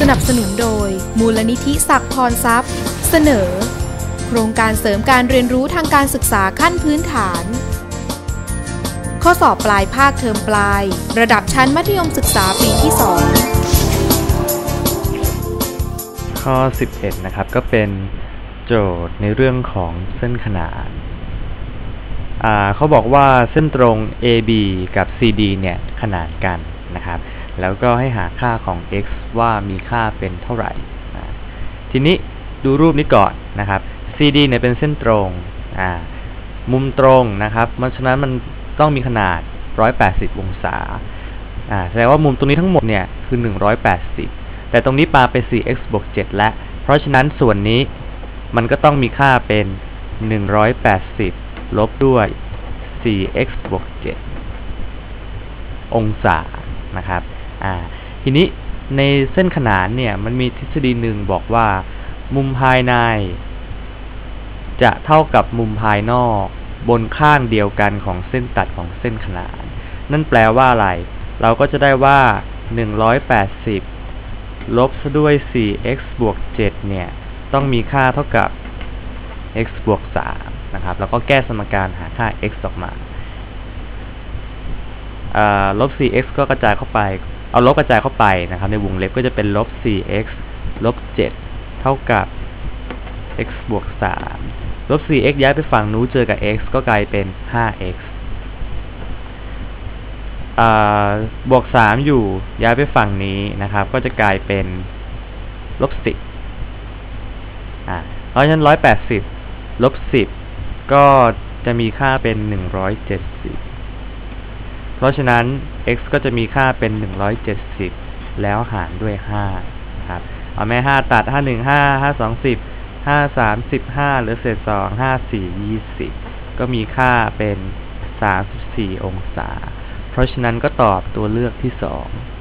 สนับสนุนโดย มูลนิธิศักพรทรัพย์ เสนอ โครงการเสริมการเรียนรู้ทางการศึกษาขั้นพื้นฐาน ข้อสอบปลายภาคเทอมปลาย ระดับชั้นมัธยมศึกษาปีที่ 2 ข้อ 11 นะครับ ก็เป็นโจทย์ในเรื่องของเส้นขนานอ่าเขาบอกว่าเส้นตรง AB กับ CD เนี่ยขนานกันนะครับ แล้วก็ให้หาค่าของ x ว่ามีค่าเป็นเท่าไหร่ ทีนี้ดูรูปนี้ก่อนนะครับ CD เนี่ยเป็นเส้นตรง มุมตรงนะครับ เพราะฉะนั้นมันต้องมีขนาด 180 องศาอ่าแสดงว่ามุมตรงนี้ทั้งหมดเนี่ยคือ 180 แต่ตรงนี้ปาไป 4x บวก 7 แล้ว เพราะฉะนั้นส่วนนี้มันก็ต้องมีค่าเป็น 180 ลบด้วย 4x บวก 7 องศานะครับ อ่า ทีนี้ในเส้นขนานเนี่ย มันมีทฤษฎีหนึ่งบอกว่า มุมภายใน จะเท่ากับมุมภายนอก บนข้างเดียวกันของเส้นตัดของเส้นขนาน นั่นแปลว่าอะไร เราก็จะได้ว่า 180 ลบซะด้วย 4x บวก 7 เนี่ย ต้องมีค่าเท่ากับ x บวก 3 นะครับ แล้วก็แก้สมการหาค่า x ออกมาอ่า ลบ 4x ก็กระจายเข้าไป เอาลบกระจายเข้าไปนะครับ ในวงเล็บก็จะเป็นลบ 4x ลบ 7 เท่ากับ x บวก 3 ลบ 4x ย้ายไปฝั่งนู้นเจอกับ x ก็กลายเป็น 5x บวก 3 อยู่ย้ายไปฝั่งนี้นะครับ ก็จะกลายเป็นลบ 10อ่าเพราะฉะนั้น 180 ลบ 10 ก็จะมีค่าเป็น 170 เพราะฉะนั้น x ก็จะมีค่าเป็น 170 แล้วหารด้วย5นะครับเอาแม่ 5 ตัด 5 1 5 5 2 10 5 3 15หรือเศษ2 5 4 20 ก็มีค่าเป็น 34 องศา เพราะฉะนั้นก็ตอบตัวเลือกที่ 2